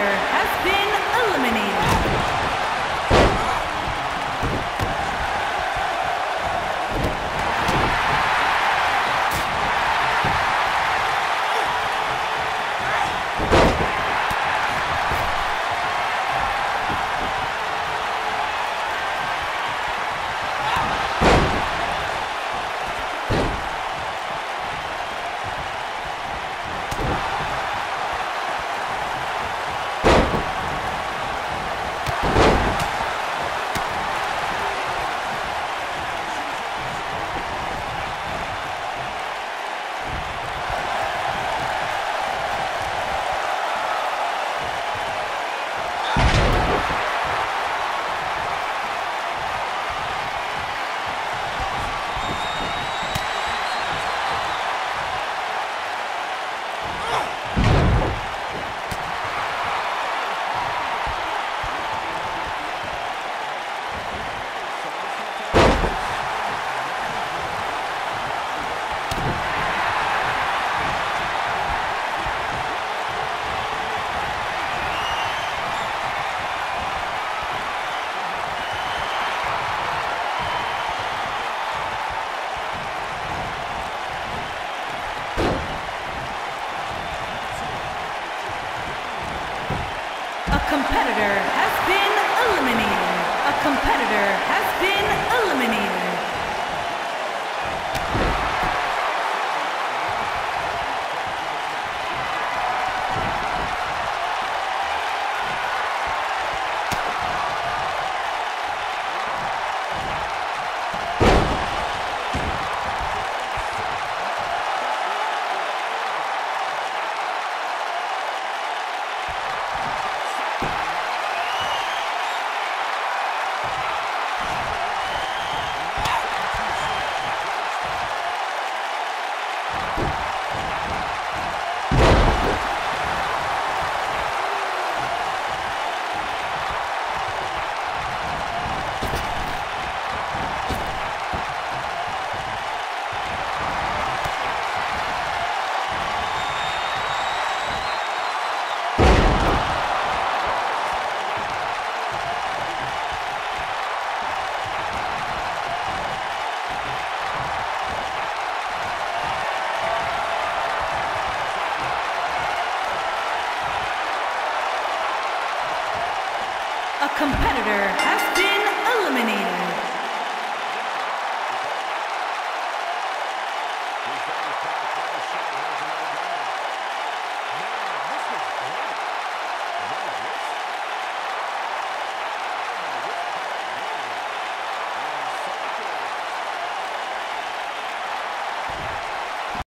Center. A competitor has been eliminated. A competitor has been competitor has been eliminated.